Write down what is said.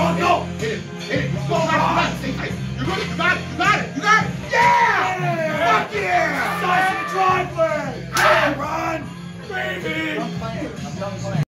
on, no. Hit it. Hit it. Go on. Stay. You got it. You got it. You got it. You got it. Yeah! yeah. Fuck yeah! Slice driveway. Ah. Run. Baby. I'm playing. I'm done playing.